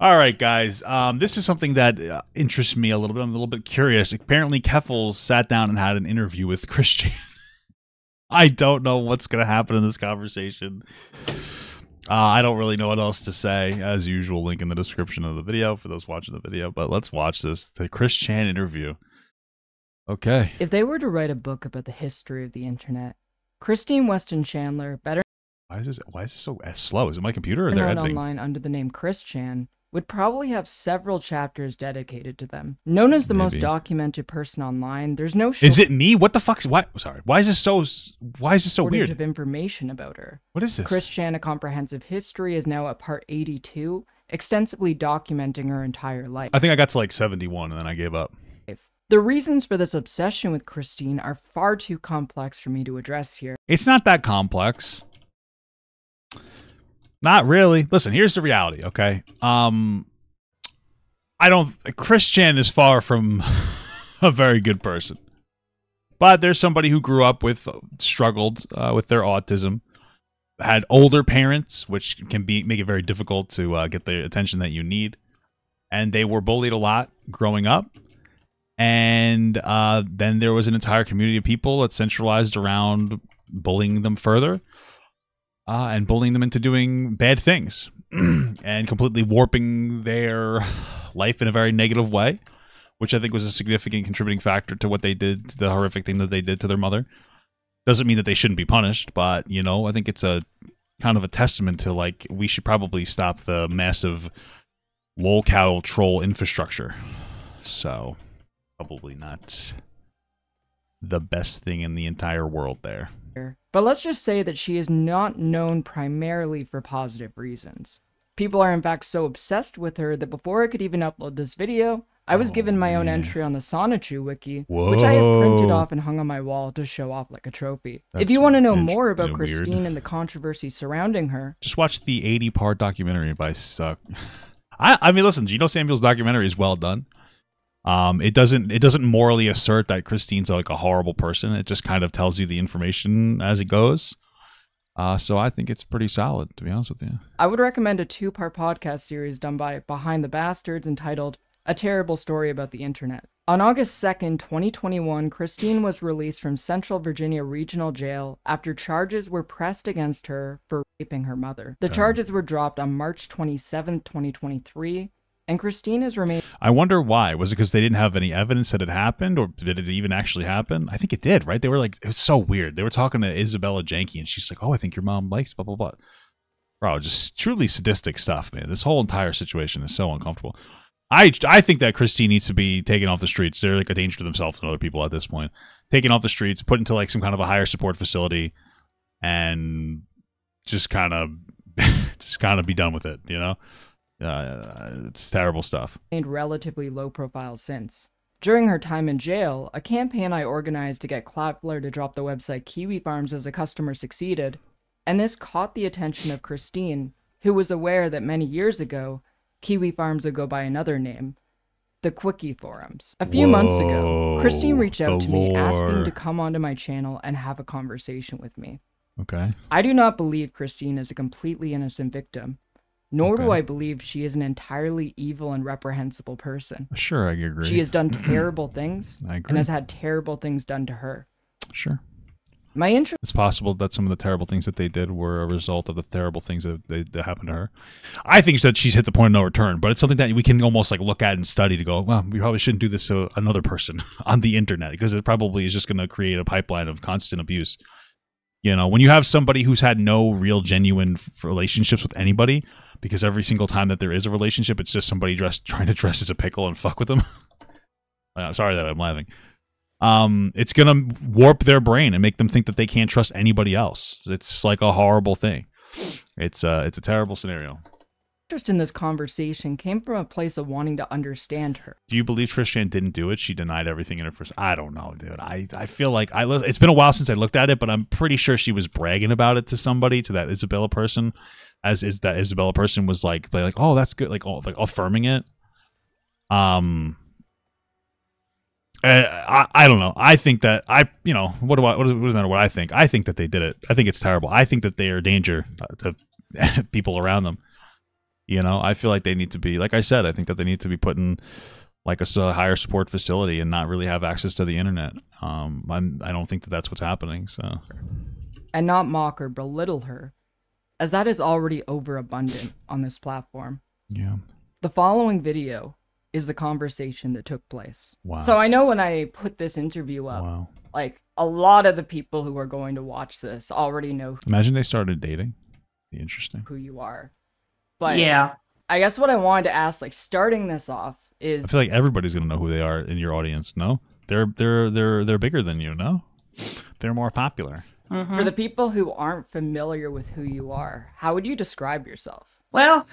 All right, guys. Um, this is something that uh, interests me a little bit. I'm a little bit curious. Apparently, Keffals sat down and had an interview with Christian. I don't know what's going to happen in this conversation. Uh, I don't really know what else to say. As usual, link in the description of the video for those watching the video. But let's watch this the Chris Chan interview. Okay. If they were to write a book about the history of the internet, Christine Weston Chandler, better Why is this? Why is this so slow? Is it my computer or they're online under the name Chris Chan, would probably have several chapters dedicated to them. Known as the most documented person online, there's no Is it me? What the fuck's why? Sorry. Why is this so? Why is this so weird? of information about her. What is this? Chris Chan, A Comprehensive History, is now at part 82, extensively documenting her entire life. I think I got to like 71 and then I gave up. The reasons for this obsession with Christine are far too complex for me to address here. It's not that complex. Not really. Listen, here's the reality, okay? Um I don't Chris Chan is far from a very good person. But there's somebody who grew up with struggled uh, with their autism, had older parents, which can be make it very difficult to uh, get the attention that you need, and they were bullied a lot growing up. And uh, then there was an entire community of people that centralized around bullying them further uh, and bullying them into doing bad things and completely warping their life in a very negative way, which I think was a significant contributing factor to what they did, the horrific thing that they did to their mother. Doesn't mean that they shouldn't be punished, but you know, I think it's a kind of a testament to like we should probably stop the massive lolcow troll infrastructure. So, probably not the best thing in the entire world there. But let's just say that she is not known primarily for positive reasons. People are in fact so obsessed with her that before I could even upload this video, I was Oh, given my own man. entry on the Sonichu wiki, which I had printed off and hung on my wall to show off like a trophy. if you want to know more about yeah, weird. Christine and the controversy surrounding her, Just watch the 80 part documentary by Suck. I, I mean, listen, Geno Samuel's documentary is well done. Um, it doesn't it doesn't morally assert that Christine's like a horrible person. It just kind of tells you the information as it goes. Uh, so I think it's pretty solid, to be honest with you. I would recommend a two part podcast series done by Behind the Bastards entitled A Terrible Story About the Internet. On August 2nd, 2021, Christine was released from Central Virginia Regional Jail after charges were pressed against her for raping her mother. The charges were dropped on March 27th, 2023, and Christine has remained I wonder why. Was it because they didn't have any evidence that it happened, or did it even actually happen? I think it did, right? They were like, it was so weird. They were talking to Isabella Janke, and she's like, "Oh, I think your mom likes blah blah blah." Bro, just truly sadistic stuff, man. This whole entire situation is so uncomfortable. I I think that Christine needs to be taken off the streets. They're like a danger to themselves and other people at this point. Taken off the streets, put into like some kind of a higher support facility, and just kind of just kind of be done with it. You know, uh, it's terrible stuff. relatively low profile since. During her time in jail, a campaign I organized to get Cloudflare to drop the website Kiwi Farms as a customer succeeded, and this caught the attention of Christine, who was aware that many years ago, Kiwi Farms would go by another name, the CWCki Forums. A few months ago, Christine reached out to me asking to come onto my channel and have a conversation with me. Okay. I do not believe Christine is a completely innocent victim, nor do I believe she is an entirely evil and reprehensible person. Sure, I agree. She has done terrible things I and has had terrible things done to her. Sure. My interest It's possible that some of the terrible things that they did were a result of the terrible things that, they, that happened to her. I think that she's hit the point of no return, but it's something that we can almost like look at and study to go, well, we probably shouldn't do this to another person on the internet because it probably is just going to create a pipeline of constant abuse. You know, when you have somebody who's had no real genuine relationships with anybody, because every single time that there is a relationship, it's just somebody dressed trying to dress as a pickle and fuck with them. I'm sorry that I'm laughing. Um, it's gonna warp their brain and make them think that they can't trust anybody else. It's like a horrible thing. It's uh, it's a terrible scenario. Interest in this conversation came from a place of wanting to understand her. Do you believe Chris Chan didn't do it? She denied everything in her first. I don't know, dude. I, I feel like I. It's been a while since I looked at it, but I'm pretty sure she was bragging about it to somebody, to that Isabella person, as is that Isabella person was like, like, oh, that's good, like, oh, like affirming it. Um. uh, I, I don't know. I think that I you know what do I what does, what does it matter what I think? I think that they did it. I think it's terrible. I think that they are danger to people around them. You know, I feel like they need to be, like I said, I think that they need to be put in like a higher support facility and not really have access to the internet. Um, I'm, I don't think that that's what's happening. So and not mock or belittle her, as that is already overabundant on this platform. yeah, The following video is the conversation that took place. Wow. So I know when I put this interview up, wow. like a lot of the people who are going to watch this already know Imagine they started dating. Be interesting. who you are. But yeah. I guess what I wanted to ask, like starting this off, is I feel like everybody's gonna know who they are in your audience. No, they're they're they're they're bigger than you. No, they're more popular. Mhm. for the people who aren't familiar with who you are, how would you describe yourself? Well,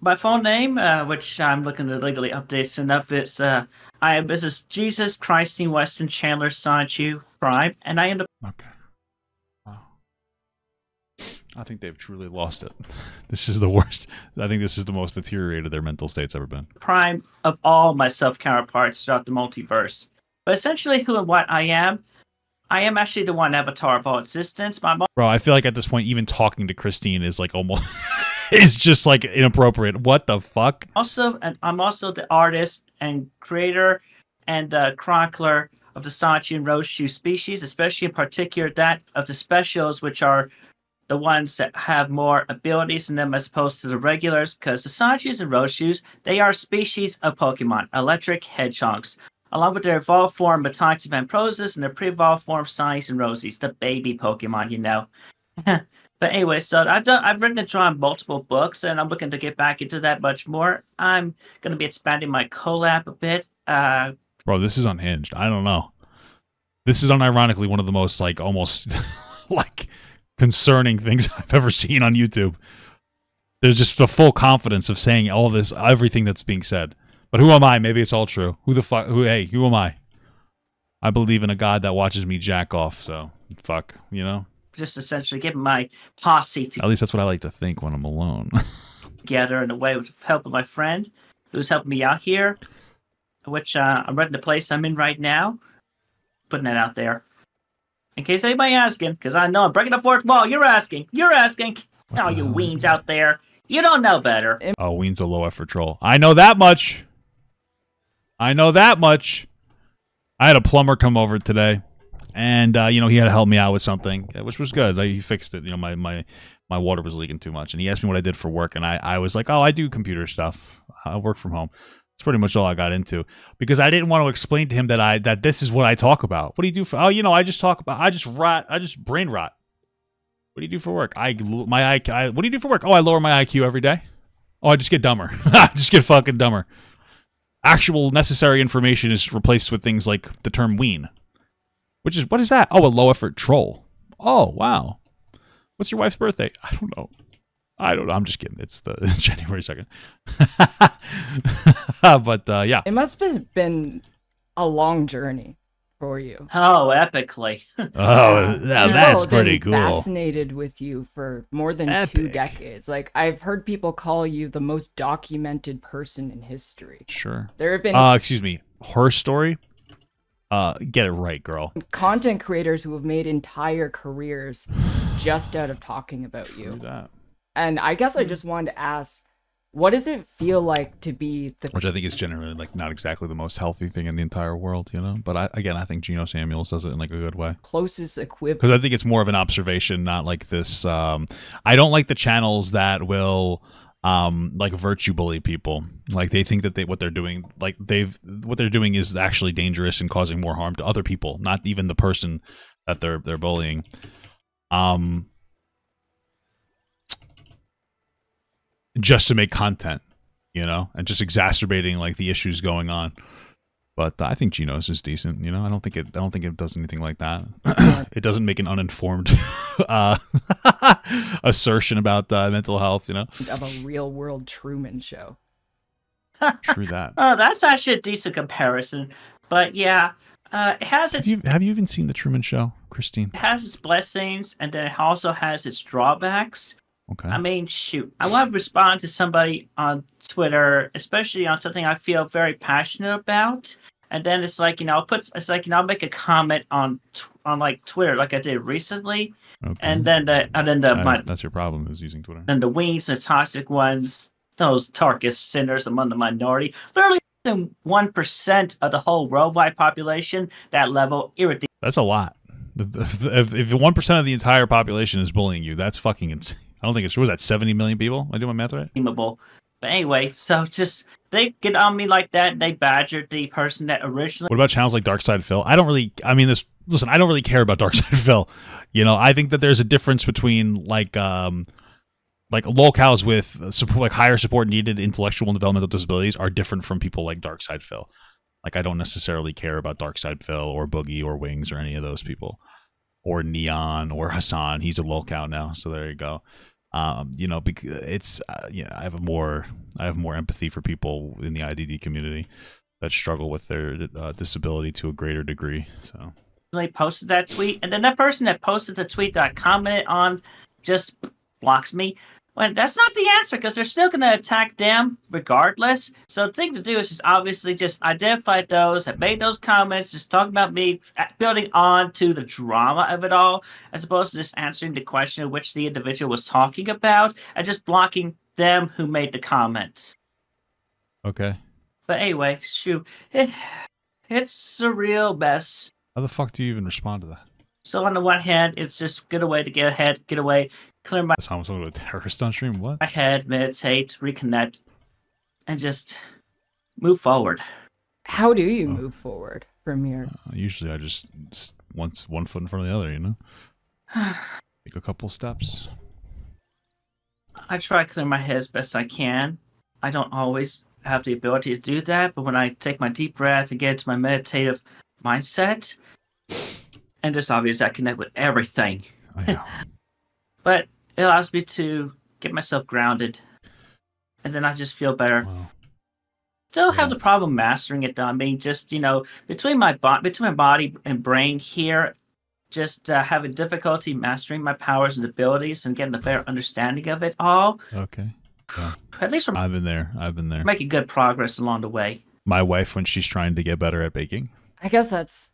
my full name, uh, which I'm looking to legally update soon enough, is uh, I am Mrs. Jesus Christine Weston Chandler Sonichu Prime, and I am the Okay. I think they've truly lost it. This is the worst. I think this is the most deteriorated their mental state's ever been. prime of all my self counterparts throughout the multiverse. But essentially, who and what I am, I am actually the one avatar of all existence. My Bro, I feel like at this point, even talking to Christine is like almost is just like inappropriate. What the fuck? also and I'm also the artist and creator and uh, chronicler of the Sonichu and Rosechu species, especially in particular that of the specials, which are the ones that have more abilities in them as opposed to the regulars. Because the Sonichus and Rosechus, they are species of Pokemon, electric hedgehogs, along with their evolved form Metaxas and Amprosis and their pre-evolved form Size and Rosies, the baby Pokemon, you know. But anyway, so I've done I've written and drawn multiple books and I'm looking to get back into that much more. I'm gonna be expanding my collab a bit. Uh Bro, this is unhinged. I don't know. This is unironically one of the most like almost like concerning things I've ever seen on YouTube. There's just the full confidence of saying all this, everything that's being said. But who am I? Maybe it's all true. Who the fuck? Who? Hey, who am I? I believe in a God that watches me jack off. So fuck, you know. just essentially getting my posse At least that's what I like to think when I'm alone. together in a way with help of my friend who's helping me out here. Which uh, I'm renting the place I'm in right now. Putting that out there. In case anybody asking, because I know I'm breaking the fourth wall. You're asking. You're asking. What Oh, you hell? weens out there. You don't know better. oh, Ween's a low effort troll. I know that much. I know that much. I had a plumber come over today, and uh, you know he had to help me out with something, uh, which was good. Like, he fixed it. You know, my my my water was leaking too much, and he asked me what I did for work, and I I was like, oh, I do computer stuff. I work from home. That's pretty much all I got into because I didn't want to explain to him that I that this is what I talk about. What do you do for? Oh, you know, I just talk about. I just rot. I just brain rot. What do you do for work? I my IQ. I, what do you do for work? Oh, I lower my IQ every day. Oh, I just get dumber. I just get fucking dumber. Actual necessary information is replaced with things like the term ween, which is what is that? Oh, a low effort troll. Oh, wow. What's your wife's birthday? I don't know. I don't know. I'm just kidding. It's the it's January second. but uh, yeah, It must have been a long journey for you. Oh, epically. oh, yeah, that's People have pretty been cool. Fascinated with you for more than two decades. Like I've heard people call you the most documented person in history. Sure. There have been Uh, excuse me. Her story. Uh, get it right, girl. content creators who have made entire careers just out of talking about True you. that. And I guess I just wanted to ask, what does it feel like to be the which I think is generally like not exactly the most healthy thing in the entire world, you know. But I, again, I think Geno Samuels does it in like a good way closest equivalent? because I think it's more of an observation, not like this. Um, I don't like the channels that will um like virtue bully people like they think that they what they're doing like they've what they're doing is actually dangerous and causing more harm to other people not even the person that they're they're bullying um just to make content you know and just exacerbating like the issues going on but I think Geno's is decent. You know, I don't think it. I don't think it does anything like that. it doesn't make an uninformed uh, assertion about uh, mental health. You know, of a real world Truman show. true that. Oh, that's actually a decent comparison. But yeah, uh, it has Have its you have you even seen the Truman Show, Christine? it has its blessings, and then it also has its drawbacks. Okay. I mean, shoot, I want to respond to somebody on Twitter, especially on something I feel very passionate about, and then it's like you know, I'll put it's like you know, I'll make a comment on tw- on like Twitter, like I did recently, Okay. and then the and then the my, that's your problem is using Twitter. then the weens, the toxic ones, those darkest sinners among the minority, literally than one percent of the whole worldwide population, that level irredeemable. That's a lot. If one percent of the entire population is bullying you, that's fucking insane. I don't think it's was that seventy million people. I do my math right? But anyway, so just they get on me like that. They badgered the person that originally What about channels like Dark Side Phil? I don't really. I mean, this. Listen, I don't really care about Dark Side Phil. You know, I think that there's a difference between like um like lolcows with support, like higher support needed intellectual and developmental disabilities are different from people like Dark Side Phil. Like I don't necessarily care about Dark Side Phil or Boogie or Wings or any of those people or Neon or Hassan. He's a lolcow now, so there you go. Um, you know, bec- it's uh, yeah, I have a more I have more empathy for people in the IDD community that struggle with their uh, disability to a greater degree. So they posted that tweet, and then that person that posted the tweet that I commented on just blocks me. Well, that's not the answer because they're still going to attack them regardless. So the thing to do is just obviously just identify those that made those comments, just talk about me, uh, building on to the drama of it all, as opposed to just answering the question of which the individual was talking about, and just blocking them who made the comments. okay, But anyway, shoot, it, it's a real mess. how the fuck do you even respond to that? So on the one hand, it's just get away to get ahead, get away, clear my That's how I'm talking to a terrorist on stream. What? my head, meditate, reconnect, and just move forward. How do you Oh. move forward from here? Uh, usually, I just, just once one foot in front of the other. You know, take a couple steps. I try to clear my head as best I can. I don't always have the ability to do that, but when I take my deep breath and get into my meditative mindset, and just obviously I connect with everything, I know. but it allows me to get myself grounded, and then I just feel better. Wow. Still have the problem mastering it though. I mean, just you know, between my body, between my body and brain here, just uh, having difficulty mastering my powers and abilities and getting a better understanding of it all. Okay, At least we're I've been there. I've been there. making good progress along the way. My wife, when she's trying to get better at baking, I guess that's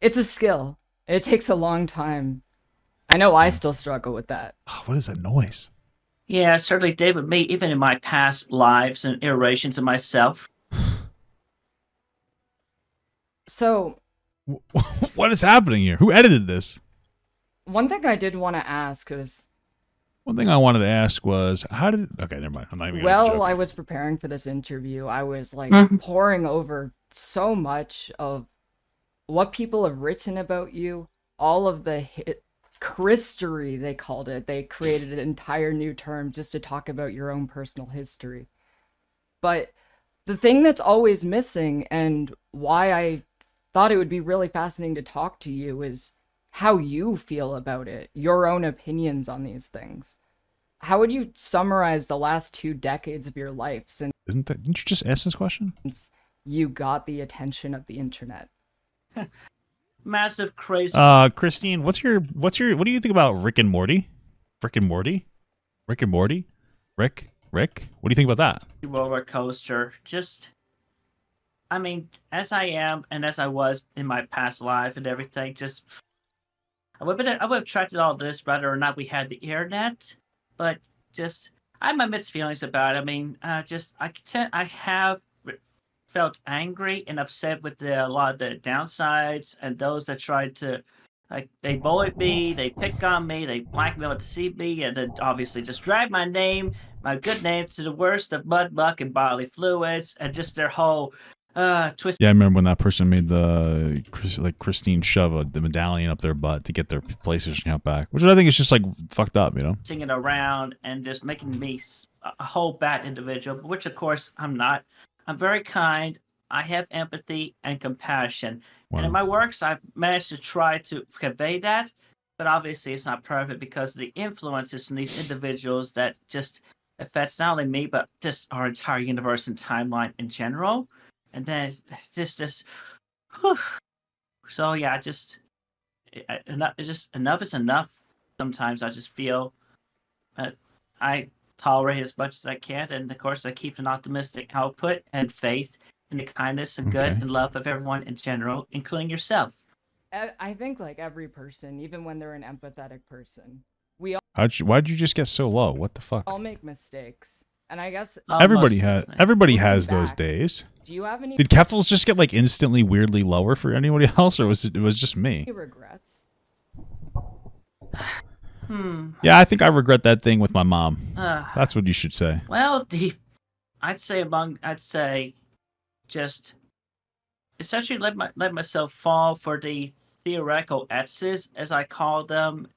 it's a skill. It takes a long time. I know I still struggle with that. oh, what is that noise? Yeah, certainly David. me, even in my past lives and iterations of myself. So, what is happening here? Who edited this? one thing I did want to ask is One thing I wanted to ask was, how did? Okay, never mind. I'm not even. gonna well. I was preparing for this interview. I was like Mhm. pouring over so much of what people have written about you, all of the hit Christory, they called it. They created an entire new term just to talk about your own personal history. But the thing that's always missing and why I thought it would be really fascinating to talk to you is how you feel about it, your own opinions on these things. How would you summarize the last two decades of your life since Isn't that? Didn't you just ask this question? you got the attention of the internet? Massive, crazy Uh, Christine, what's your what's your what do you think about Rick and Morty? Rick and Morty, Rick and Morty, Rick, Rick. What do you think about that? roller coaster. Just, I mean, as I am and as I was in my past life and everything, just I would have I would have attracted all this whether or not we had the internet, but just I have my mixed feelings about. it. I mean, uh, just I can I have felt angry and upset with the, a lot of the downsides and those that tried to. Like they bullied me, they pick on me, they blackmail to see me, and then obviously just drag my name my good name to the worst of mud, muck, and bodily fluids, and just their whole uh twist Yeah, I remember when that person made the like Christine shove a, the medallion up their butt to get their PlayStation account back, which I think is just like fucked up, you know. singing around and just making me a whole bad individual, which of course I'm not. I'm very kind. I have empathy and compassion. And in my works, I've managed to try to convey that, but obviously it's not perfect because of the influences from these individuals that just affects not only me but just our entire universe and timeline in general. And then just, just, whew. so yeah, just I- enough. Just enough is enough. Sometimes I just feel that I tolerate as much as I can, and of course I keep an optimistic output and faith in the kindness and good Okay. and love of everyone in general, including yourself. I I think like every person, even when they're an empathetic person, we all, How'd you, why'd you just get so low? What the fuck? all make mistakes. And I guess Everybody Almost. has everybody Looking has those days. do you have any Did Keffals just get like instantly weirdly lower for anybody else, or was it, it was just me? regrets? Hmm. Yeah, I think I regret that thing with my mom. Uh, That's what you should say. well, the, I'd say among, I'd say, just essentially let my let myself fall for the theoretical X's, as I call them,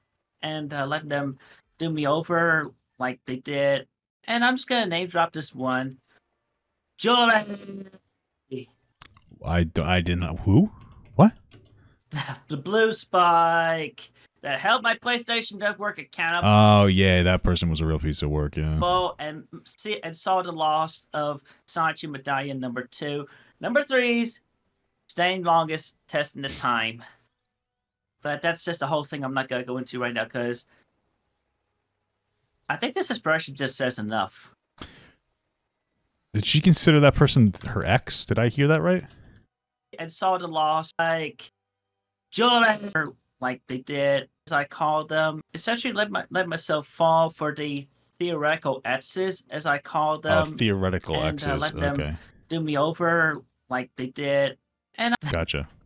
and uh, let them do me over like they did. And I'm just gonna name drop this one, Julie, I, I didn't. Who? What? the Blue Spike that held my PlayStation Network accountable. Oh yeah, that person was a real piece of work. Yeah. And see and saw the loss of Sonichu Medallion number two. Number three's staying longest, testing the time. But that's just a whole thing I'm not gonna go into right now because I think this expression just says enough. Did she consider that person her ex? Did I hear that right? And saw the loss like Julie like they did, as I call them. Essentially let my let myself fall for the theoretical X's, as I call Uh, them. theoretical and, uh, exes. let them- okay, do me over like they did. And I... gotcha.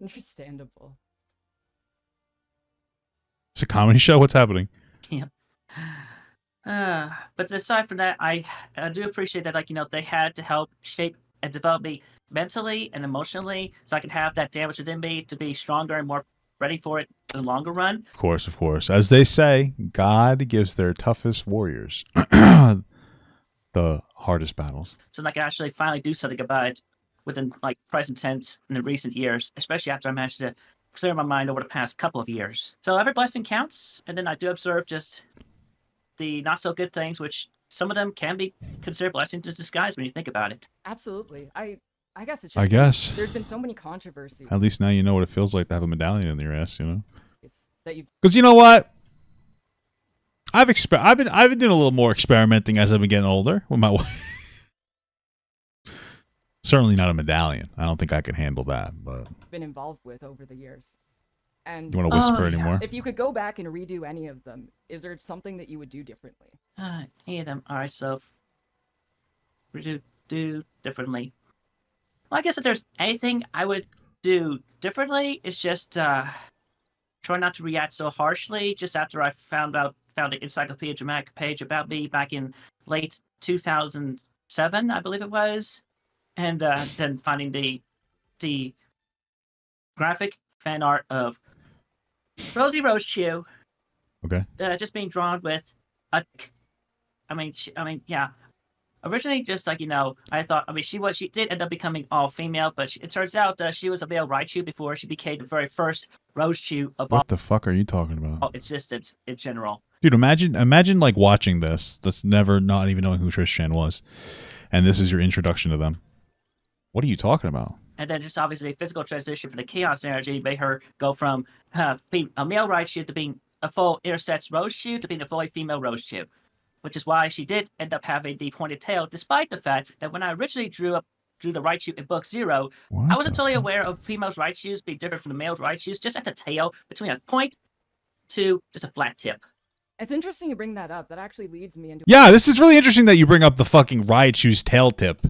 Understandable. It's a comedy show. What's happening? Uh, but aside from that, I I do appreciate that, like you know, they had to help shape and develop me mentally and emotionally, so I could have that damage within me to be stronger and more ready for it in the longer run. Of course, of course. As they say, God gives their toughest warriors the hardest battles. So I can actually finally do something about it within like present tense in the recent years, especially after I managed to clear my mind over the past couple of years. So every blessing counts, and then I do observe just the not so good things, which some of them can be considered blessings in disguise when you think about it. Absolutely. I I guess it's just I guess. there's been so many controversies At least now you know what it feels like to have a medallion in your ass, you know? that you've Because you know what? I've exper- I've been I've been doing a little more experimenting as I've been getting older with my wife. Certainly not a medallion. I don't think I can handle that. But been involved with over the years. And you want to whisper Oh, yeah. more? if you could go back and redo any of them, is there something that you would do differently? Uh, any of them. All right, so redo do do differently. Well, I guess if there's anything I would do differently, it's just uh, try not to react so harshly. Just after I found out found the Encyclopedia Dramatica page about me back in late 2007, I believe it was, and uh, then finding the the graphic fan art of Rosie Rosechu Okay. uh, just being drawn with a. I mean, she, I mean, yeah. Originally, just like you know, I thought. I mean, she was. She did end up becoming all female, but she, it turns out uh, she was a male Raichu before she became the very first Rosechu of all What the fuck are you talking about? existence in general. Dude, imagine imagine like watching this. That's never not even knowing who Chris Chan was. And this is your introduction to them. What are you talking about? And then just obviously a physical transition for the chaos energy made her go from uh, being a male Raichu to being a full intersex Rosechu to being a fully female Rosechu. Which is why she did end up having the pointed tail, despite the fact that when I originally drew up drew the Raichu in book zero, What I wasn't totally fuck? aware of females' Raichus being different from the male Raichus, just at the tail, between a point to just a flat tip. It's interesting you bring that up. That actually leads me into Yeah, this is really interesting that you bring up the fucking Raichu's tail tip.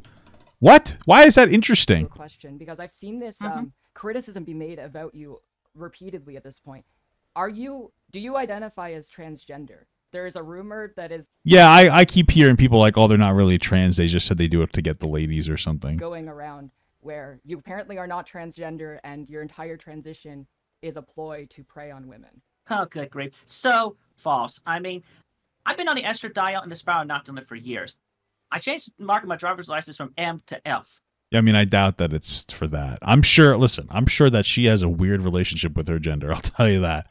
What? Why is that interesting? question because I've seen this Mhm. um, criticism be made about you repeatedly at this point. Are you? Do you identify as transgender? There is a rumor that is Yeah, I, I keep hearing people like, oh, they're not really trans. They just said they do it to get the ladies or something. going around where you apparently are not transgender and your entire transition is a ploy to prey on women. Oh, good grief. So false. I mean, I've been on the estradiol and the spironolactone for years. I changed the mark of my driver's license from M to F. Yeah, I mean, I doubt that it's for that. I'm sure. Listen, I'm sure that she has a weird relationship with her gender. I'll tell you that.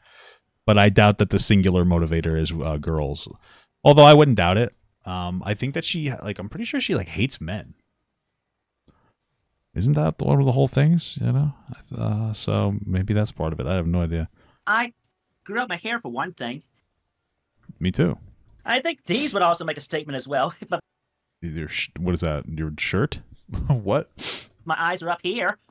But I doubt that the singular motivator is uh, girls. Although I wouldn't doubt it. Um, I think that she like. I'm pretty sure she like hates men. Isn't that the- one of the whole things? You know. Uh, so maybe that's part of it. I have no idea. I grew up my hair for one thing. Me too. I think these would also make a statement as well. But Your sh- what is that? Your shirt? what? My eyes are up here.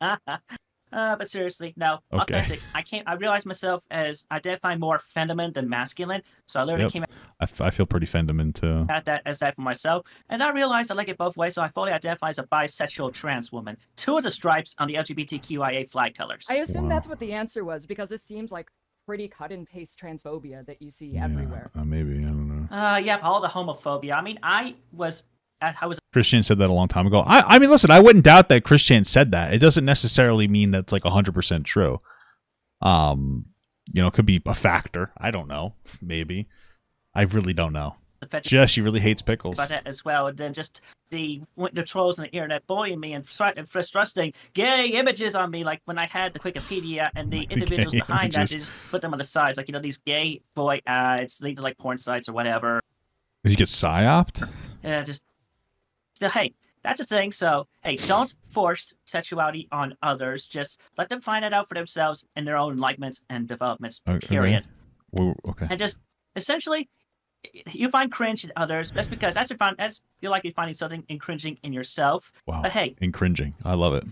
uh, but seriously, no. Okay. Authentic. I can't. I realize myself as identifying more feminine than masculine. So I literally Yep. came I, f- I feel pretty Fendeman too. at that as that for myself, and I realized I like it both ways. So I fully identify as a bisexual trans woman. Two of the stripes on the LGBTQIA flag colors. I assume Wow. that's what the answer was because this seems like pretty cut and paste transphobia that you see everywhere. Uh, maybe I don't know. Uh, yep, all the homophobia. I mean, I was, I was Christian said that a long time ago. I, I mean, listen, I wouldn't doubt that Christian said that. It doesn't necessarily mean that's like hundred percent true. Um, you know, it could be a factor. I don't know. Maybe. I really don't know. Jess, she really hates pickles. by that as well, and then just the the trolls on the internet bullying me and thrusting gay images on me, like when I had the Wikipedia and the The individuals behind that, images. they just put them on the sides, like you know these gay boy ads, lead to like porn sites or whatever. Did you get psyoped? Yeah, just still, hey, that's a thing. So hey, don't force sexuality on others. Just let them find it out for themselves in their own enlightenments and developments. Okay. Period. Well, okay. And just essentially, you find cringe in others. That's because that's your find. That's you're likely finding something in cringing in yourself. Wow. But hey, cringing. I love it.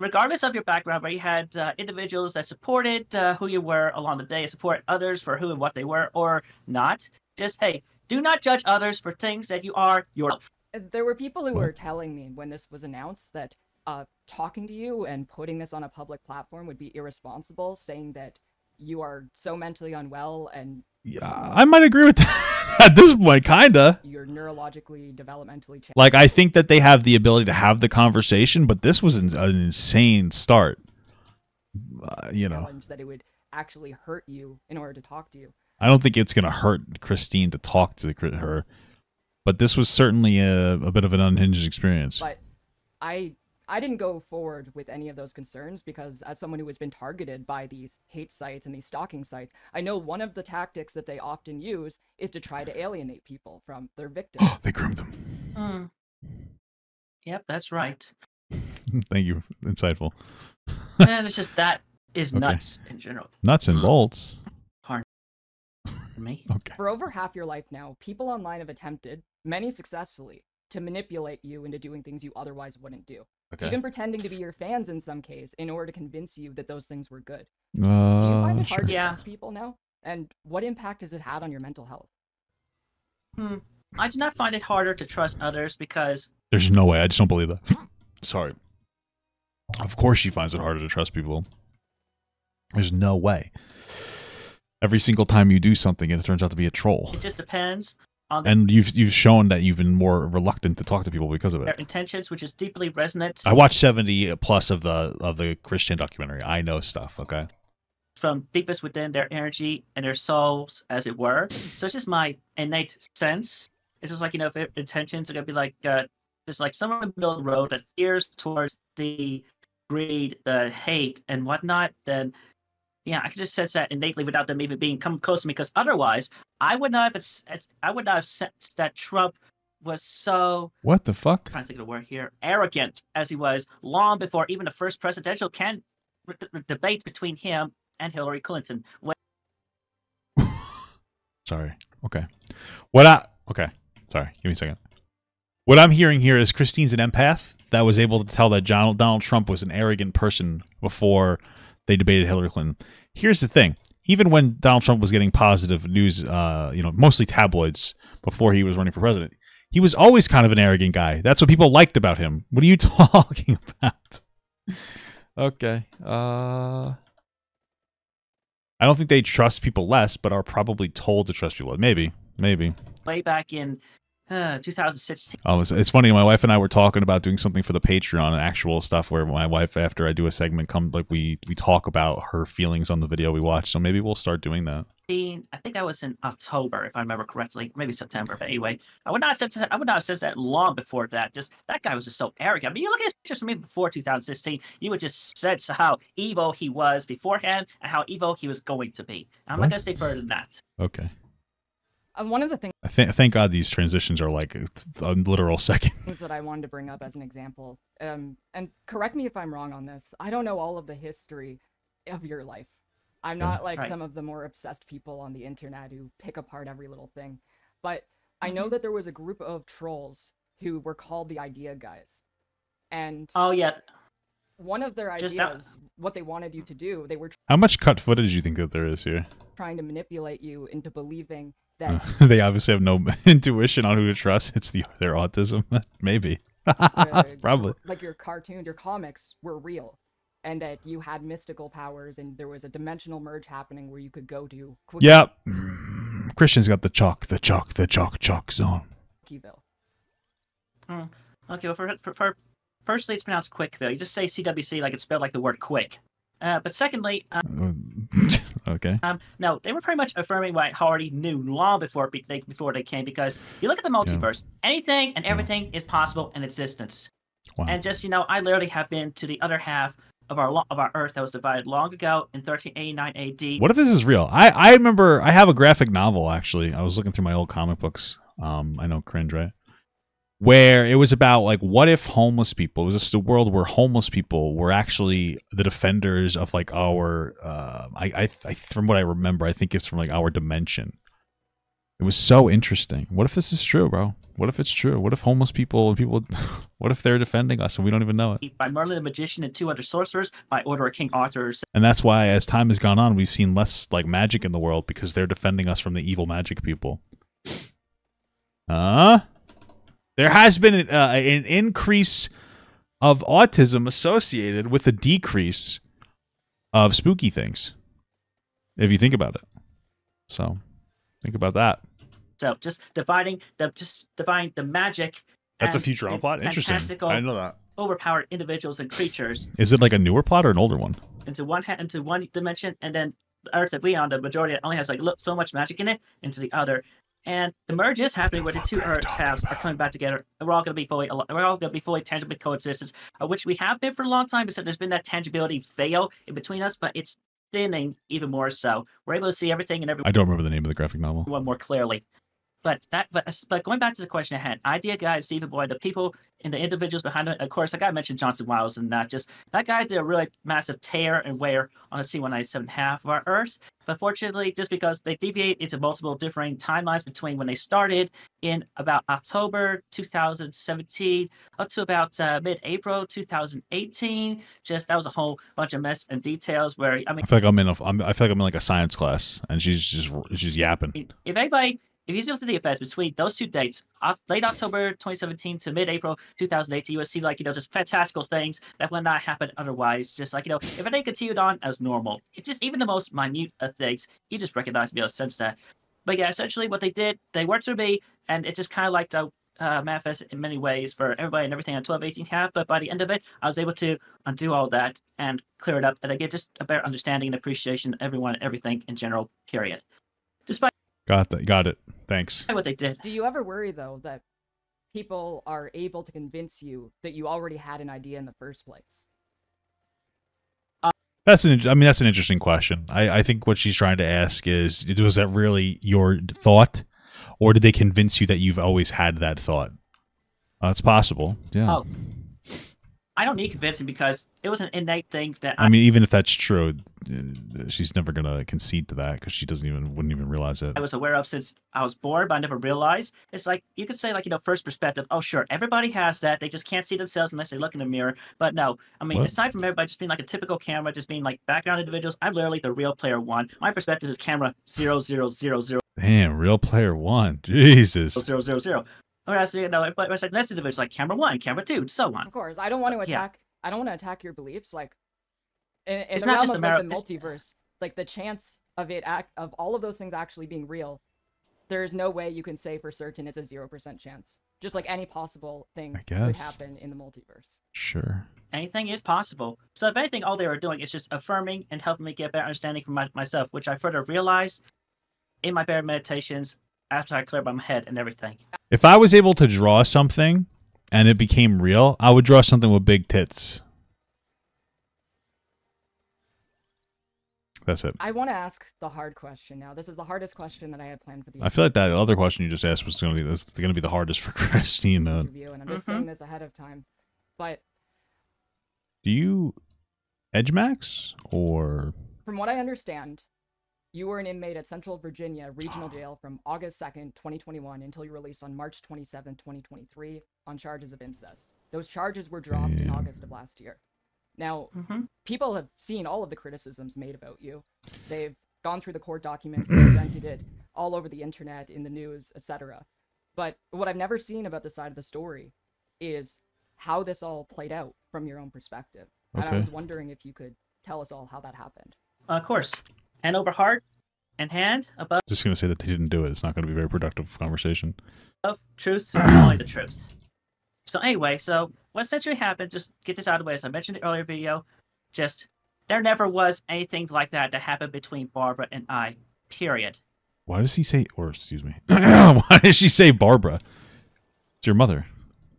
regardless of your background, where you had uh, individuals that supported uh, who you were along the day, support others for who and what they were or not. Just hey, do not judge others for things that you are yourself. There were people who What? were telling me when this was announced that uh, talking to you and putting this on a public platform would be irresponsible, saying that you are so mentally unwell and Yeah, I might agree with that at this point, kinda. you're neurologically, developmentally challenged. Like, I think that they have the ability to have the conversation, but this was an, an insane start. Uh, you know, that it would actually hurt you in order to talk to you. I don't think it's gonna hurt Christine to talk to her, but this was certainly a, a bit of an unhinged experience. But I I didn't go forward with any of those concerns because as someone who has been targeted by these hate sites and these stalking sites, I know one of the tactics that they often use is to try to alienate people from their victims. they groom them. Hmm. Yep, that's right. Thank you, insightful. and it's just that is Okay. nuts in general Nuts and bolts. For me. Okay. For over half your life now, people online have attempted, many successfully, to manipulate you into doing things you otherwise wouldn't do. Okay. Even pretending to be your fans in some case in order to convince you that those things were good. Uh, Do you find it sure. hard to Yeah. trust people now? And what impact has it had on your mental health? Hmm. I do not find it harder to trust others because There's no way. I just don't believe that. Sorry. Of course, she finds it harder to trust people. There's no way. Every single time you do something, it turns out to be a troll, it just depends on and you've you've shown that you've been more reluctant to talk to people because of their it. intentions, which is deeply resonant I watched seventy plus of the of the Chris Chan documentary. I know stuff. Okay. from deepest within their energy and their souls, as it were. So it's just my innate sense. It's just like you know, if their intentions are gonna be like uh, just like somewhere in the middle of the road that veers towards the greed, the hate, and whatnot, then yeah, I can just sense that innately without them even being come close to me. Because otherwise, I would not have I would not have sensed that Trump was so What the fuck? trying to think of the word here, arrogant as he was long before even the first presidential can r- r- debate between him and Hillary Clinton. When Sorry. Okay. What I okay. Sorry. Give me a second. What I'm hearing here is Christine's an empath that was able to tell that John, Donald Trump was an arrogant person before they debated Hillary Clinton. Here's the thing: even when Donald Trump was getting positive news, uh, you know, mostly tabloids before he was running for president, he was always kind of an arrogant guy. That's what people liked about him. What are you talking about? okay. Uh. I don't think they trust people less, but are probably told to trust people. Maybe, maybe. way back in uh, 2016, Oh, it's, it's funny. My wife and I were talking about doing something for the Patreon and actual stuff where my wife, after I do a segment, come like we we talk about her feelings on the video we watch. So maybe we'll start doing that. I think that was in October, if I remember correctly, maybe September. But anyway, I would not have said that, I would not have said that long before that. Just that guy was just so arrogant. I mean, you look at his pictures from me before 2016, you would just sense how evil he was beforehand and how evil he was going to be. I'm What? not gonna say further than that. Okay. Uh, one of the things I think thank God these transitions are like a, a literal second. that I wanted to bring up as an example, um, and correct me if I'm wrong on this, I don't know all of the history of your life. I'm not like Right. some of the more obsessed people on the internet who pick apart every little thing. But I know Mhm. that there was a group of trolls who were called the Idea Guys. And Oh yeah, one of their Just that- ideas, what they wanted you to do, they were How much cut footage do you think that there is here? trying to manipulate you into believing that Uh, they obviously have no intuition on who to trust. It's the their autism, maybe. Probably. like your cartoons, your comics were real, and that you had mystical powers, and there was a dimensional merge happening where you could go to Quickie- Yep. Christian's got the chalk, the chalk, the chalk, chalk zone. CWCville. Okay, well, for, for, for firstly, it's pronounced Quickville. You just say CWC like it's spelled like the word quick. Uh, but secondly, uh, okay. um, no, they were pretty much affirming what I already knew long before be- they, before they came. Because you look at the multiverse, anything and Yeah. everything is possible in existence. Wow. And just you know, I literally have been to the other half of our lo- of our Earth that was divided long ago in 1389 AD. What if this is real? I I remember I have a graphic novel actually. I was looking through my old comic books. Um, I know cringe, right? Where it was about like what if homeless people? It was just a world where homeless people were actually the defenders of like our. Uh, I, I I from what I remember, I think it's from like our dimension. It was so interesting. What if this is true, bro? What if it's true? What if homeless people and people? What if they're defending us and we don't even know it? By Merlin the Magician and two other sorcerers by order of King Arthur. And that's why, as time has gone on, we've seen less like magic in the world because they're defending us from the evil magic people. Uh there has been an, uh, an increase of autism associated with a decrease of spooky things. If you think about it, so think about that. So just dividing the just dividing the magic. That's a future plot. Interesting. I know that. Overpowered individuals and creatures Is it like a newer plot or an older one? into one ha- into one dimension, and then the Earth that we on the majority only has like so much magic in it into the other. And the merge is happening where the two Earth halves are coming back together. and We're all going to be fully, we're all going to be fully tangible coexistence, which we have been for a long time. But there's been that tangibility veil in between us, but it's thinning even more so. We're able to see everything and everyone I don't remember the name of the graphic novel. One more clearly. But that, but but going back to the question ahead, idea guy, Stephen Boyd, the people and the individuals behind it. Of course, like I mentioned, Johnson Wiles, and that just that guy did a really massive tear and wear on the C197 half of our Earth. But fortunately, just because they deviate into multiple differing timelines between when they started in about October 2017 up to about uh, mid-April 2018, just that was a whole bunch of mess and details. Where I mean, I feel like I'm in a. I'm, I feel like I'm in like a science class, and she's just she's yapping. if anybody, if you at the effects between those two dates, late October 2017 to mid-April 2018, you will see like you know just fantastical things that would not happen otherwise. Just like you know, if they continued on as normal, it just even the most minute of things, you just recognize me, sense that. But yeah, essentially what they did, they worked through me, and it just kind of like the uh, manifest in many ways for everybody and everything on 12, 18 half. But by the end of it, I was able to undo all that and clear it up, and I get just a better understanding and appreciation of everyone and everything in general. Period. Despite Got that. Got it. Thanks. what they did. Do you ever worry though that people are able to convince you that you already had an idea in the first place? That's an. I mean, that's an interesting question. I, I think what she's trying to ask is, was that really your thought, or did they convince you that you've always had that thought? Uh, it's possible. Yeah. Oh, I don't need convincing because it was an innate thing that I, I mean, even if that's true, uh, she's never gonna concede to that because she doesn't even wouldn't even realize it. I was aware of since I was born, but I never realized. It's like you could say, like you know, first perspective. Oh, sure, everybody has that. They just can't see themselves unless they look in the mirror. But no, I mean, What? aside from everybody just being like a typical camera, just being like background individuals, I'm literally the real player one. My perspective is camera zero zero zero zero Damn, real player one. Jesus. zero zero zero. Oh, Whereas you know, but it's like next individuals like camera one, camera two, and so on. Of course, I don't want to Yeah. attack. I don't want to attack your beliefs. Like, in, in It's the not realm just of a like, the multiverse, like the chance of it act of all of those things actually being real, there is no way you can say for certain it's a zero percent chance. Just like any possible thing I could guess. happen in the multiverse. Sure. anything is possible. So if anything, all they were doing is just affirming and helping me get a better understanding for my, myself, which I further realized in my bear meditations after I cleared my head and everything. If I was able to draw something and it became real, I would draw something with big tits. That's it. I want to ask the hard question now. This is the hardest question that I had planned for the I feel like that other question you just asked was going to be that's going to be the hardest for Christina. interview, and I'm just Mhm. saying this ahead of time. But Do you edge max or from what I understand, You were an inmate at Central Virginia Regional Jail from August 2nd, 2021 until you released on March 27th, 2023 on charges of incest. Those charges were dropped in August of last year. Now, hmm people have seen all of the criticisms made about you. They've gone through the court documents, presented it all over the internet, in the news, etc. But what I've never seen about the side of the story is how this all played out from your own perspective. Okay. And I was wondering if you could tell us all how that happened. Of course. Hand over heart and hand above Just gonna say that they didn't do it. It's not gonna be a very productive conversation. Of truth, only the truth. So anyway, so what essentially happened, just get this out of the way, as I mentioned in the earlier video, just there never was anything like that that happened between Barbara and I. Period. Why does he say? Or excuse me. Why does she say Barbara? It's your mother.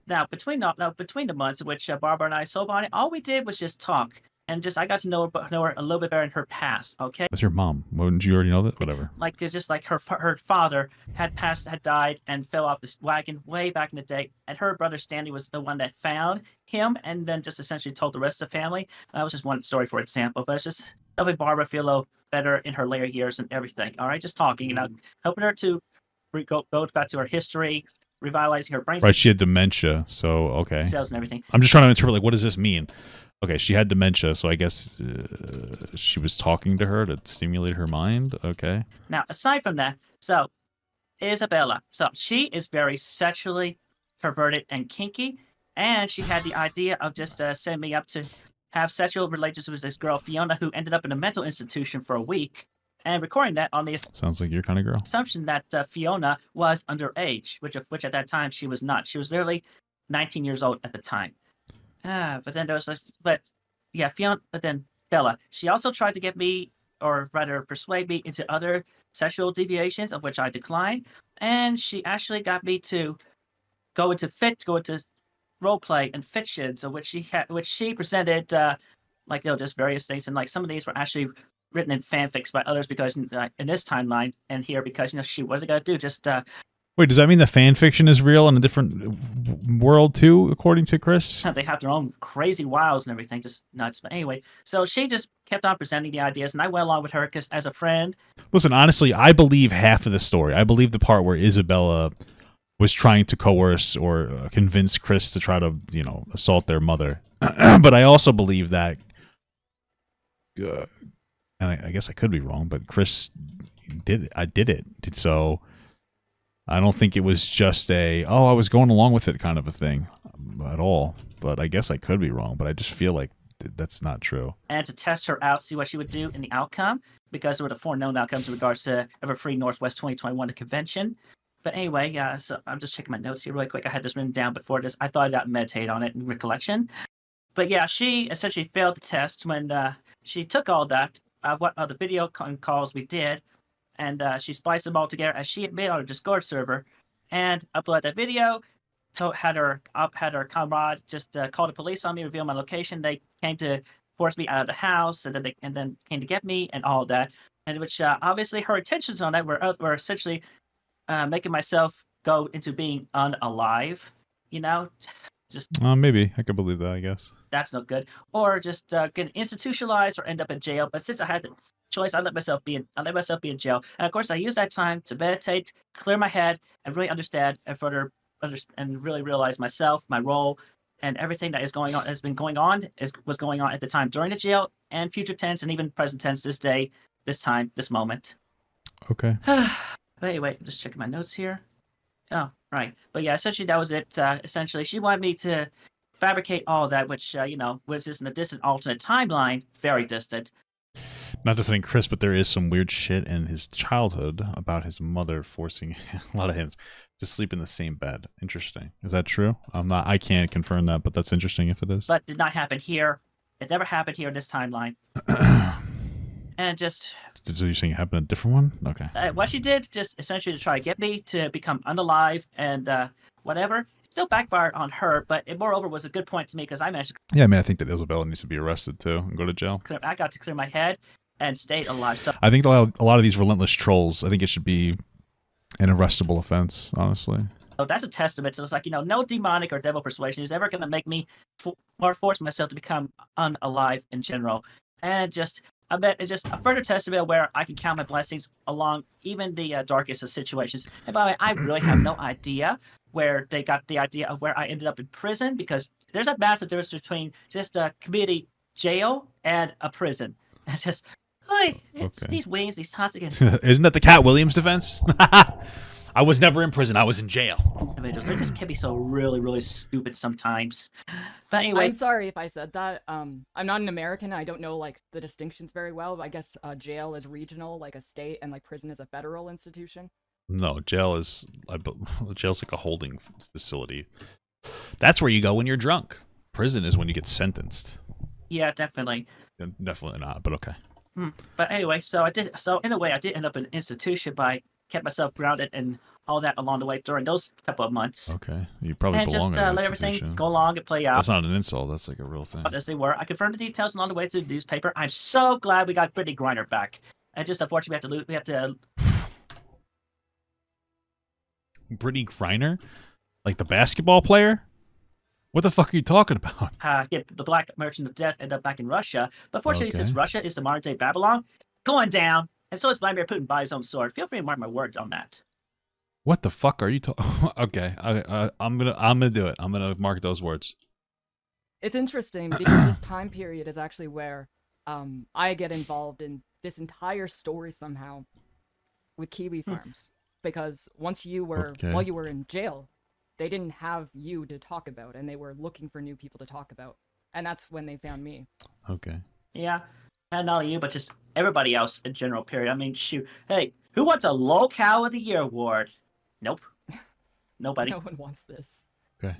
Now, between the, now, between the months in which uh, Barbara and I sold Bonnie, all we did was just talk and just I got to know her, know her a little bit better in her past. Okay, That's your mom. Wouldn't you already know that? Whatever. like it's just like her her father had passed, had died, and fell off this wagon way back in the day, and her brother Stanley was the one that found him, and then just essentially told the rest of the family. That was just one story for example, but it's just helping Barbara feel a little better in her later years and everything. All right, just talking, you know, helping her to re- go, go back to her history, revitalizing her brain Right. She had dementia. So okay. cells and everything. I'm just trying to interpret. Like, what does this mean? Okay, she had dementia, so I guess uh, she was talking to her to stimulate her mind. Okay. Now, aside from that, so Isabella, so she is very sexually perverted and kinky, and she had the idea of just uh, setting me up to have sexual relations with this girl Fiona, who ended up in a mental institution for a week, and recording that on the Sounds like your kind of girl. assumption that uh, Fiona was underage, which of which at that time she was not. She was literally 19 years old at the time. Ah, but then there was this, but yeah, Fiona, but then Bella, she also tried to get me, or rather persuade me into other sexual deviations, of which I declined, and she actually got me to go into fit, go into role play and fictions, of which she had, which she presented, uh, like you know, just various things, and like some of these were actually written in fanfics by others because in this timeline and here because you know she they gonna do? Just uh Wait, does that mean the fan fiction is real in a different world too, according to Chris? they have their own crazy wiles and everything just nuts but anyway so she just kept on presenting the ideas and i went along with her because as a friend Listen, honestly, I believe half of the story. I believe the part where Isabella was trying to coerce or uh, convince Chris to try to, you know, assault their mother. but I also believe that, uh, and I, I guess I could be wrong, but Chris did it. I did it. Did so. I don't think it was just a oh I was going along with it kind of a thing um, at all. But I guess I could be wrong. But I just feel like th- that's not true. and to test her out see what she would do in the outcome because there were the four known outcomes in regards to Everfree Northwest 2021 convention but anyway yeah so i'm just checking my notes here really quick i had this written down before this i thought i'd meditate on it in recollection but yeah she essentially failed the test when uh, she took all that uh, what the video calls we did and uh, she spliced them all together as she made on her discord server and uploaded that video. To, had her up had her comrade just uh, call the police on me reveal my location. They came to force me out of the house and then they and then came to get me and all that. And which uh, obviously her intentions on that were uh, were essentially uh, making myself go into being unalive you know? Just Uh, maybe. I could believe that. I guess. that's no good. Or just uh, get institutionalized or end up in jail. But since i had the choice i let myself be in i let myself be in jail and of course i used that time to meditate clear my head and really understand and further under, and really realize myself my role and everything that is going on has been going on is was going on at the time during the jail and future tense and even present tense this day this time this moment Okay. but anyway, I'm just checking my notes here. Oh, right. But yeah, essentially that was it. Uh, essentially, she wanted me to fabricate all that, which uh, you know, which is in a distant alternate timeline, very distant. Not defending Chris, but there is some weird shit in his childhood about his mother forcing a lot of him to sleep in the same bed. Interesting. Is that true? I'm not. I can't confirm that, but that's interesting if it is. But did not happen here. It never happened here in this timeline. And just so you're saying it happened in a different one? Okay. uh, what she did, just essentially to try to get me to become unalive and uh, whatever, still backfired on her. But it moreover was a good point to me because I managed to Yeah, I mean, I think that Isabella needs to be arrested too and go to jail. I got to clear my head and stayed alive. So I think a lot, of, a lot of these relentless trolls. I think it should be an arrestable offense. Honestly. So that's a testament to it's like, you know, no demonic or devil persuasion is ever going to make me fo- or force myself to become unalive in general. And just I bet it's just a further testament where I can count my blessings along even the uh, darkest of situations. And by the way, I really have no idea where they got the idea of where I ended up in prison because there's a massive difference between just a community jail and a prison. It's just like it's Okay. these wings, these toxic Isn't that the Katt Williams defense? I was never in prison. I was in jail. They just can be so really, really stupid sometimes. But anyway, I'm sorry if I said that. Um, I'm not an American. I don't know like the distinctions very well. I guess uh, jail is regional, like a state, and like prison is a federal institution. No, jail is I, be- jail's like a holding facility. That's where you go when you're drunk. Prison is when you get sentenced. yeah, definitely. Definitely not, but okay. But anyway, so I did. So in a way, I did end up in an institution, but I kept myself grounded and all that along the way during those couple of months. Okay, you probably and belong just uh, let everything go along and play out That's not an insult. That's like a real thing. as they were. I confirmed the details along the way to the newspaper. I'm so glad we got Brittney Griner back. And just unfortunately, we have to lose. We have to. Brittney Griner, like the basketball player. What the fuck are you talking about? Uh, get the Black Merchant of Death end up back in Russia. But fortunately, since Russia is the modern day Babylon, going down, and so is Vladimir Putin by his own sword. Feel free to mark my words on that. What the fuck are you talking? okay, I, I, I'm gonna I'm gonna do it. I'm gonna mark those words. It's interesting because this time period is actually where um, I get involved in this entire story somehow with Kiwi Hmm. Farms. Because once you were, Okay. while you were in jail, they didn't have you to talk about, and they were looking for new people to talk about. And that's when they found me. Okay. Yeah. And not only you, but just everybody else in general, period. I mean, shoot. Hey, who wants a Lolcow of the Year award? Nope. Nobody. No one wants this. Okay.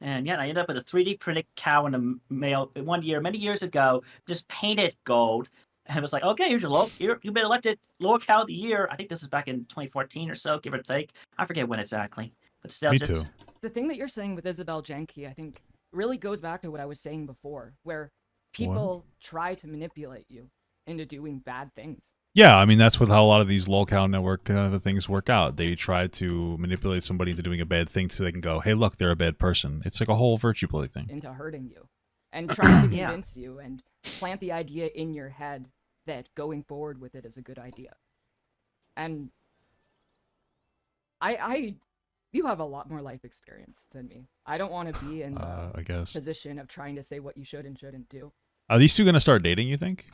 And yeah, I ended up with a 3D printed cow in a m- mail one year, many years ago, just painted gold. And it was like, okay, here's your low, you're, you've been elected lower cow of the year. I think this is back in 2014 or so, give or take. I forget when exactly. But still, Me just too. The thing that you're saying with Isabel Janke, I think, really goes back to what I was saying before, where people try to manipulate you into doing bad things. Yeah, I mean that's what how a lot of these lolcow network kind of things work out. They try to manipulate somebody into doing a bad thing so they can go, "Hey, look, they're a bad person." It's like a whole virtue play thing. into hurting you and trying to Yeah. convince you and plant the idea in your head that going forward with it is a good idea. And I I you have a lot more life experience than me. I don't want to be in the Uh, I guess. position of trying to say what you should and shouldn't do. Are these two gonna start dating? You think?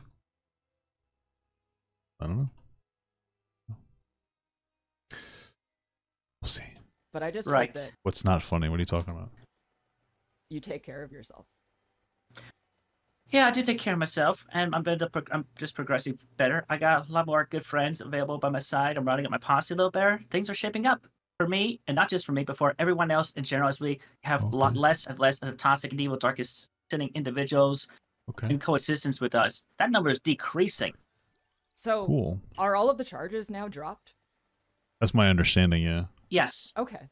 I don't know. We'll see. But I just Right. hope that What's not funny? What are you talking about? you take care of yourself. Yeah, I do take care of myself, and I'm, better, pro- I'm just progressing better. I got a lot more good friends available by my side. I'm running up my posse a little better. Things are shaping up for me, and not just for me, but for everyone else in general. As we have a lot less and less of the toxic and evil, darkest sinning individuals Okay. in coexistence with us. That number is decreasing. So Cool. are all of the charges now dropped? That's my understanding. Yeah. Yes. Okay.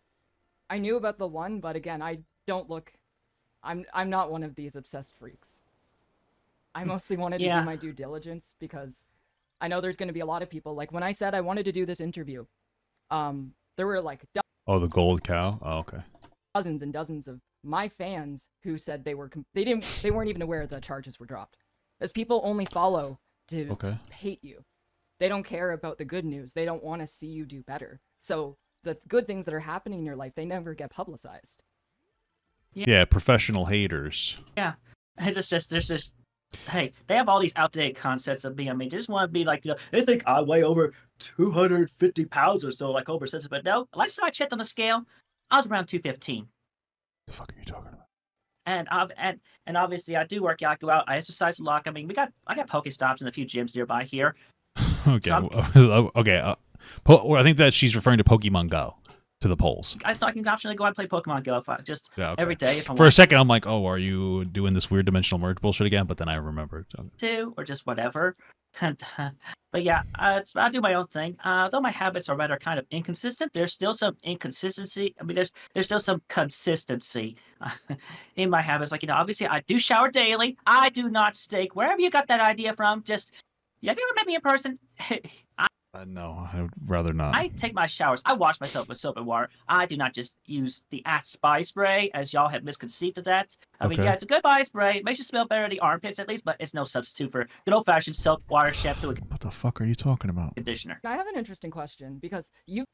I knew about the one, but again, I don't look I'm I'm not one of these obsessed freaks. I mostly wanted to Yeah. do my due diligence because I know there's going to be a lot of people like when I said I wanted to do this interview, um there were like Oh, the gold cow. Oh, okay. dozens and dozens of my fans who said they were com- they didn't they weren't even aware the charges were dropped. As people only follow to Okay. hate you. They don't care about the good news. They don't want to see you do better. So the good things that are happening in your life, they never get publicized. Yeah, professional haters. Yeah. It's just, just there's just hey, they have all these outdated concepts of being. I mean, they just want to be like, you know, they think I weigh over 250 pounds or so, like oversensitive. But no, last time I checked on the scale, I was around 215. The fuck are you talking about? And ob- and and obviously, I do work out, go out, I exercise a lot. I mean, we got I got Pokestops and a few gyms nearby here. okay. Some- okay. Uh, po- I think that she's referring to Pokemon Go to the polls. I so I can optionally go out and play Pokemon Go I just Yeah. Okay. every day if I For a second, I'm like, oh, are you doing this weird dimensional merge bullshit again? But then I remembered. Two to, or just whatever. And, uh, but yeah, uh, I do my own thing. Uh, though my habits are rather kind of inconsistent, there's still some inconsistency. I mean, there's there's still some consistency in my habits. Like you know, obviously I do shower daily. I do not steak. Wherever you got that idea from, just have you ever met me in person? I, Uh, no, I would rather not. I take my showers. I wash myself with soap and water. I do not just use the Axe body spray, as y'all have misconceived of that. I mean, yeah, it's a good body spray. It makes you smell better in the armpits at least, but it's no substitute for good old fashioned soap, water, shampoo, what the fuck are you talking about? conditioner. I have an interesting question because you've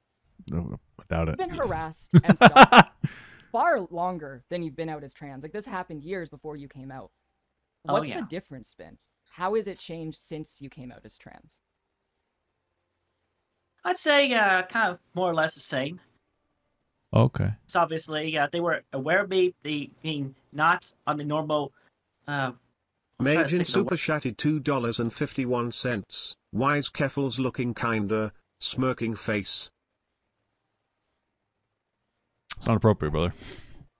No, I doubt it. been harassed and stuff far longer than you've been out as trans. Like this happened years before you came out. Oh, What's yeah. the difference been? How has it changed since you came out as trans? I'd say uh, kind of more or less the same. okay. So obviously, uh, they were aware of me the, being not on the normal. Uh, I'm trying to Majin think of the super chatted two dollars and fifty one cents. Wise Keffals looking kinder, smirking face. It's not appropriate, brother.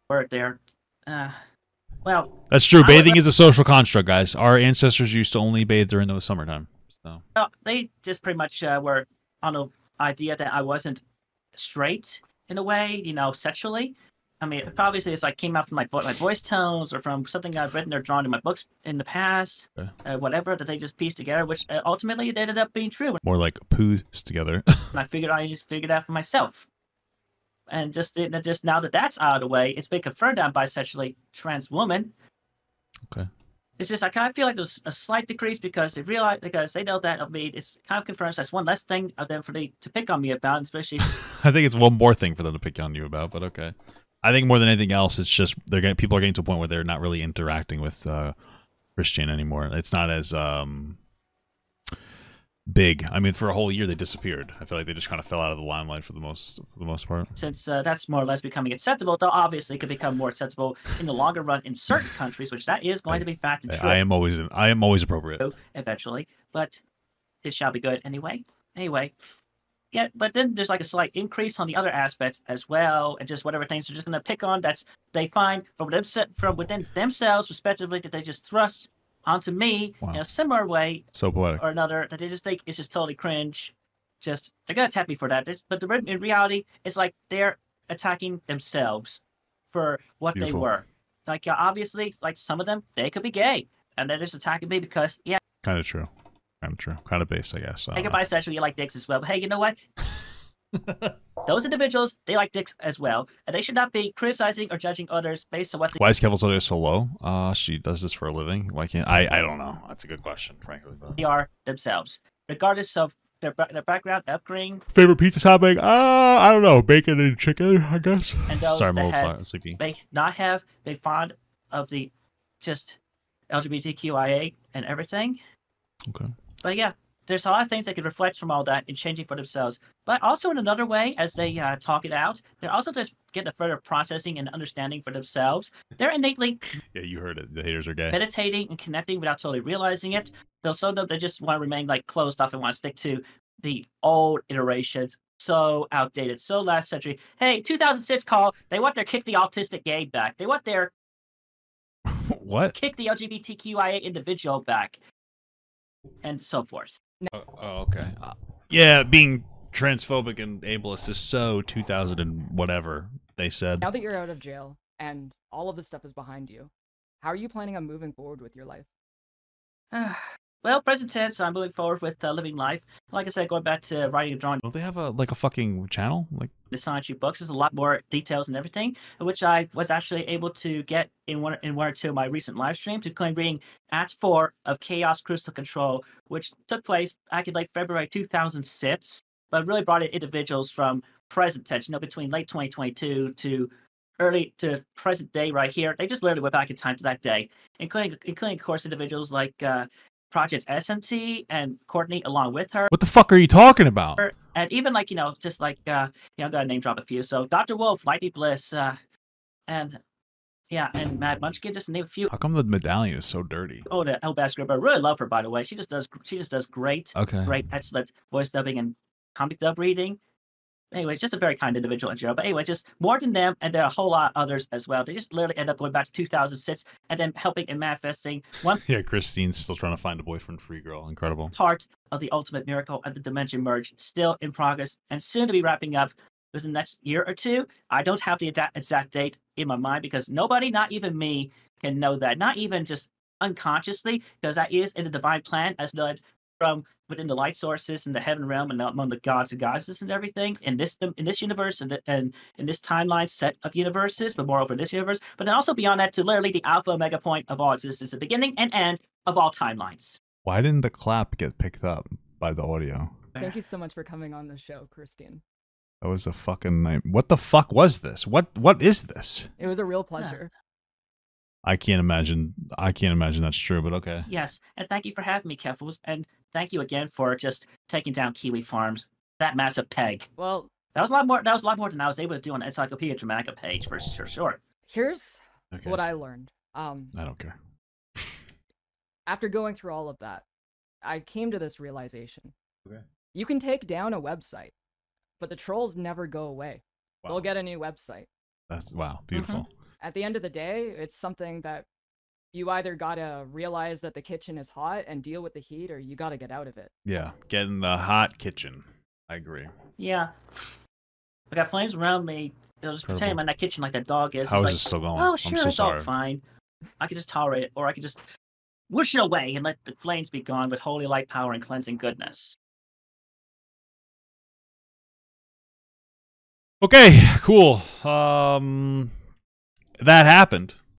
word there. Uh, well, That's true. Bathing would- is a social construct, guys. Our ancestors used to only bathe during the summertime. So Uh, they just pretty much uh, were on the idea that I wasn't straight in a way, you know, sexually. I mean, obviously, it's like came out from my vo- my voice tones or from something I've written or drawn in my books in the past, uh, whatever that they just pieced together, which uh, ultimately it ended up being true. more like poos together. And I figured I just figured out for myself. And just just now that that's out of the way, it's been confirmed I'm bisexually trans woman. Okay. It's just I kind of feel like there's a slight decrease because they realize because they know that of me. It's kind of confirms that's one less thing of them for they to pick on me about, especially I think it's one more thing for them to pick on you about, but okay. I think more than anything else, it's just they're getting people are getting to a point where they're not really interacting with uh, Christian anymore. It's not as um, big. I mean, for a whole year they disappeared. I feel like they just kind of fell out of the limelight for the most for the most part. since uh, that's more or less becoming acceptable. Though obviously it could become more acceptable in the longer run in certain countries, which that is going to be fact and true I am always I am always appropriate. eventually. But it shall be good anyway. Anyway. Yeah, but then there's like a slight increase on the other aspects as well, and just whatever things they're just gonna pick on that's they find from them from within themselves, respectively, that they just thrust onto me in a similar way So poetic. or another that they just think is just totally cringe. Just they're gonna attack me for that. But the in reality, it's like they're attacking themselves for what Beautiful. they were. Like obviously, like some of them, they could be gay, and they're just attacking me because yeah, Kind of true. Kind of true. Kind of base, I guess. I hey, don't you're bisexual, you like dicks as well. But hey, you know what? Those individuals, they like dicks as well, and they should not be criticizing or judging others based on what they Why is Kevin's audio so low? Uh, she does this for a living. Why can't I? I don't know. That's a good question, frankly. But... They are themselves, regardless of their their background, upbringing, Favorite pizza topping? Uh, I don't know. Bacon and chicken, I guess. And those Sorry, I'm a that little sleepy. may not have been fond of the just LGBTQIA and everything. Okay. But yeah, there's a lot of things they could reflect from all that and changing for themselves. But also in another way, as they uh, talk it out, they're also just getting a further processing and understanding for themselves. They're innately Yeah, you heard it. The haters are gay. meditating and connecting without totally realizing it. They'll some of them they just want to remain like closed off and want to stick to the old iterations. So outdated, so last century. Hey, 2006 call. They want their kick the autistic gay back. They want their what? kick the LGBTQIA individual back, and so forth. Oh, oh, okay. Uh, yeah, being transphobic and ableist is so 2000 and whatever they said. Now that you're out of jail and all of this stuff is behind you, how are you planning on moving forward with your life? well, present tense. I'm moving forward with uh, living life. Like I said, going back to writing and drawing Don't they have a like a fucking channel? Like the science books. There's a lot more details and everything, which I was actually able to get in one in one or two of my recent live streams, including reading Act Four of Chaos Crystal Control, which took place back in late February 2006, but really brought in individuals from present tense, you know, between late 2022 to early to present day right here. They just literally went back in time to that day, including including of course individuals like uh, Project SMT and Courtney along with her what the fuck are you talking about? and even like you know just like uh you know i'm gonna name drop a few so dr wolf lighty bliss uh and yeah and mad munchkin just to name a few How come the medallion is so dirty? oh the elbass gripper i really love her by the way she just does she just does great Okay. great excellent voice dubbing and comic dub reading anyway just a very kind individual in general but anyway just more than them and there are a whole lot of others as well they just literally end up going back to 2006 and then helping and manifesting one Yeah, Christine's still trying to find a boyfriend free girl. Incredible. part of the ultimate miracle and the dimension merge still in progress and soon to be wrapping up within the next year or two. I don't have the exact date in my mind because nobody, not even me, can know that. Not even just unconsciously, because that is in the divine plan, as noted from within the light sources and the heaven realm and among the gods and goddesses and everything in this in this universe and, and in this timeline set of universes, but moreover in this universe. But then also beyond that to literally the alpha omega point of all existence, the beginning and end of all timelines. Why didn't the clap get picked up by the audio? Thank you so much for coming on the show, Christine. That was a fucking night. What the fuck was this? What what is this? It was a real pleasure. I can't imagine. I can't imagine that's true, but okay. Yes, and thank you for having me, Keffals, and thank you again for just taking down Kiwi Farms, that massive peg. Well, That was a lot more. That was a lot more than I was able to do on the Encyclopedia Dramatica page for sure. Sure. here's Okay. what I learned. Um, I don't care. after going through all of that, I came to this realization. Okay. You can take down a website, but the trolls never go away. Wow. They'll get a new website. That's wow, beautiful. At the end of the day, it's something that you either gotta realize that the kitchen is hot and deal with the heat, or you gotta get out of it. Yeah, get in the hot kitchen. I agree. Yeah. I got flames around me. I'll just pretend I'm Incredible. in that kitchen like that dog is. How It's is like, this still going? Oh, I'm sure, so it's all fine. I could just tolerate it, or I could just whoosh it away and let the flames be gone with holy light power and cleansing goodness. Okay, cool. Um, that happened.